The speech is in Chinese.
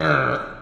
Eh.